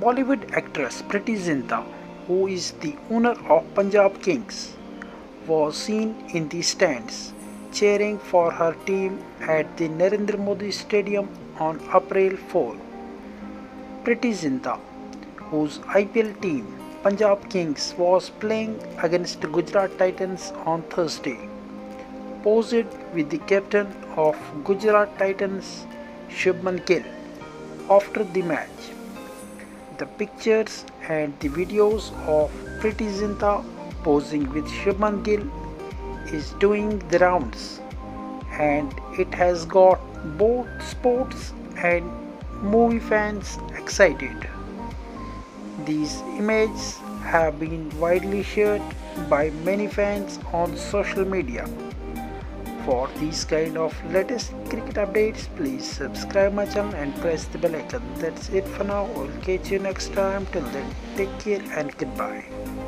Bollywood actress Preity Zinta, who is the owner of Punjab Kings, was seen in the stands cheering for her team at the Narendra Modi Stadium on April 4. Preity Zinta, whose IPL team Punjab Kings was playing against Gujarat Titans on Thursday, posed with the captain of Gujarat Titans Shubman Gill after the match. The pictures and the videos of Preity Zinta posing with Shubman Gill is doing the rounds and it has got both sports and movie fans excited. These images have been widely shared by many fans on social media. For these kind of latest cricket updates, please subscribe my channel and press the bell icon. That's it for now. I'll catch you next time. Till then, take care and goodbye.